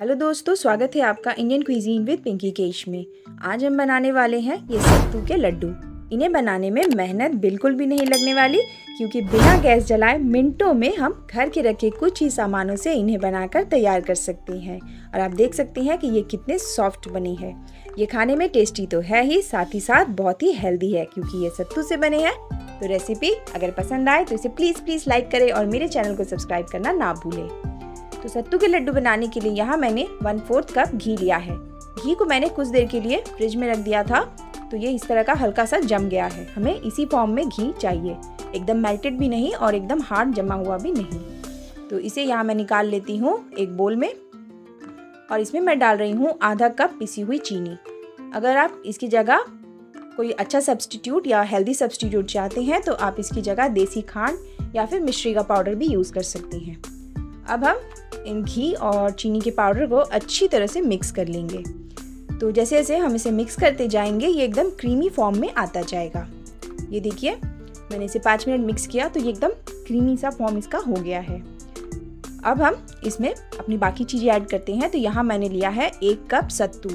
Hello दोस्तों, स्वागत है आपका Indian cuisine with Pinky Kesh में। आज हम बनाने वाले हैं ये सत्तू के लड्डू। इन्हें बनाने में मेहनत बिल्कुल भी नहीं लगने वाली, क्योंकि बिना गैस जलाए मिनटों में हम घर के रखे कुछ ही सामानों से इन्हें बनाकर तैयार कर सकते हैं। और आप देख सकते हैं कि ये कितने सॉफ्ट बने हैं। ये खाने में टेस्टी तो है ही, साथ ही साथ बहुत ही हेल्दी है, क्योंकि ये सत्तू से बने हैं। तो रेसिपी अगर पसंद आए तो इसे प्लीज़ प्लीज़ लाइक करें और मेरे चैनल को सब्सक्राइब करना ना भूलें। तो सत्तू के लड्डू बनाने के लिए यहाँ मैंने वन फोर्थ कप घी लिया है। घी को मैंने कुछ देर के लिए फ्रिज में रख दिया था। तो ये इस तरह का हल्का सा जम गया है। हमें इसी फॉर्म में घी चाहिए। एकदम मेल्टेड भी नहीं और एकदम हार्ड जमा हुआ भी नहीं। तो इसे यहाँ मैं निकाल लेती हूँ एक बोल में। और इसमें मैं डाल रही हूँ आधा कप पिसी हुई चीनी। अगर आप इसकी जगह कोई अच्छा सब्सटीट्यूट या हेल्दी सब्सटीट्यूट चाहते हैं तो आप इसकी जगह देसी खांड या फिर मिश्री का पाउडर भी यूज़ कर सकती हैं। अब हम इन घी और चीनी के पाउडर को अच्छी तरह से मिक्स कर लेंगे। तो जैसे जैसे हम इसे मिक्स करते जाएँगे, ये एकदम क्रीमी फॉर्म में आता जाएगा। ये देखिए, मैंने इसे पाँच मिनट मिक्स किया तो ये एकदम क्रीमी सा फॉर्म इसका हो गया है। अब हम इसमें अपनी बाकी चीज़ें ऐड करते हैं। तो यहाँ मैंने लिया है एक कप सत्तू।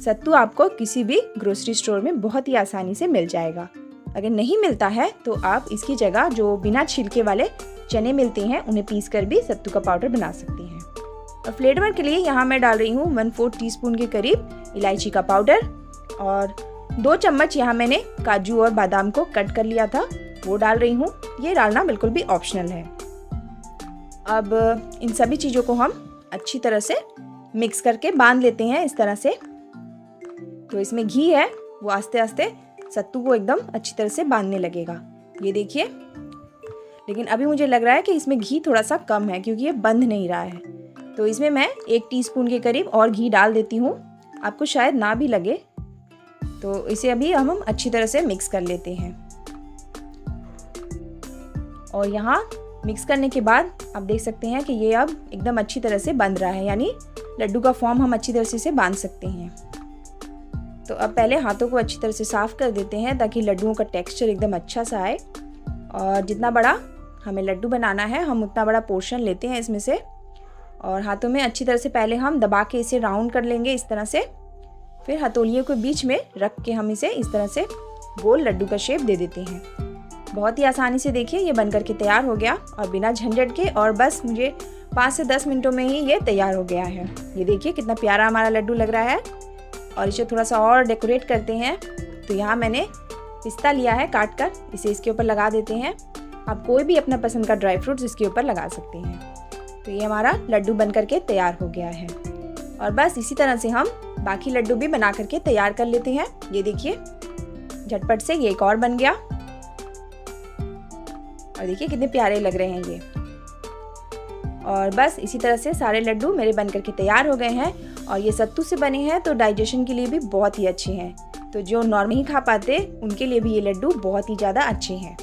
सत्तू आपको किसी भी ग्रोसरी स्टोर में बहुत ही आसानी से मिल जाएगा। अगर नहीं मिलता है तो आप इसकी जगह जो बिना छिलके वाले चने मिलते हैं, उन्हें पीस कर भी सत्तू का पाउडर बना सकते हैं। और फ्लेवर के लिए यहाँ मैं डाल रही हूँ वन फोर्थ टी के करीब इलायची का पाउडर और दो चम्मच यहाँ मैंने काजू और बादाम को कट कर लिया था। वो डाल रही हूँ। ये डालना बिल्कुल भी ऑप्शनल है। अब इन सभी चीज़ों को हम अच्छी तरह से मिक्स करके बाँध लेते हैं इस तरह से। तो इसमें घी है, वो आस्ते आस्ते सत्तू को एकदम अच्छी तरह से बांधने लगेगा। ये देखिए। लेकिन अभी मुझे लग रहा है कि इसमें घी थोड़ा सा कम है, क्योंकि ये बंध नहीं रहा है। तो इसमें मैं एक टीस्पून के करीब और घी डाल देती हूँ। आपको शायद ना भी लगे। तो इसे अभी हम हम अच्छी तरह से मिक्स कर लेते हैं। और यहाँ मिक्स करने के बाद आप देख सकते हैं कि ये अब एकदम अच्छी तरह से बंध रहा है। यानी लड्डू का फॉर्म हम अच्छी तरह से इसे बाँध सकते हैं। तो अब पहले हाथों को अच्छी तरह से साफ़ कर देते हैं ताकि लड्डुओं का टेक्सचर एकदम अच्छा सा आए। और जितना बड़ा हमें लड्डू बनाना है, हम उतना बड़ा पोर्शन लेते हैं इसमें से। और हाथों में अच्छी तरह से पहले हम दबा के इसे राउंड कर लेंगे इस तरह से। फिर हथौलियों को बीच में रख के हम इसे इस तरह से गोल लड्डू का शेप दे देते हैं। बहुत ही आसानी से देखिए, ये बन करके तैयार हो गया और बिना झंझट के और बस मुझे पाँच से दस मिनटों में ही ये तैयार हो गया है। ये देखिए कितना प्यारा हमारा लड्डू लग रहा है। और इसे थोड़ा सा और डेकोरेट करते हैं। तो यहाँ मैंने पिस्ता लिया है काट कर इसे इसके ऊपर लगा देते हैं। आप कोई भी अपना पसंद का ड्राई फ्रूट्स इसके ऊपर लगा सकते हैं। तो ये हमारा लड्डू बन करके तैयार हो गया है। और बस इसी तरह से हम बाकी लड्डू भी बना करके तैयार कर लेते हैं। ये देखिए, झटपट से ये एक और बन गया। और देखिए कितने प्यारे लग रहे हैं ये। और बस इसी तरह से सारे लड्डू मेरे बन करके तैयार हो गए हैं। और ये सत्तू से बने हैं तो डाइजेशन के लिए भी बहुत ही अच्छे हैं। तो जो नॉर्मल ही खा पाते, उनके लिए भी ये लड्डू बहुत ही ज़्यादा अच्छे हैं।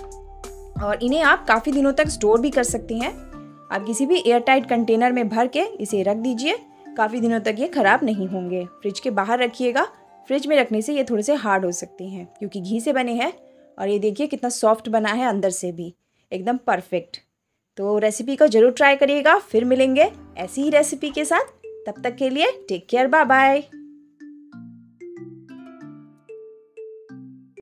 और इन्हें आप काफ़ी दिनों तक स्टोर भी कर सकते हैं। आप किसी भी एयर टाइट कंटेनर में भर के इसे रख दीजिए। काफ़ी दिनों तक ये ख़राब नहीं होंगे। फ्रिज के बाहर रखिएगा। फ्रिज में रखने से ये थोड़े से हार्ड हो सकते हैं, क्योंकि घी से बने हैं और ये देखिए कितना सॉफ्ट बना है अंदर से भी। एकदम परफेक्ट। तो रेसिपी को ज़रूर ट्राई करिएगा। फिर मिलेंगे ऐसी ही रेसिपी के साथ। तब तक के लिए टेक केयर बाय बाय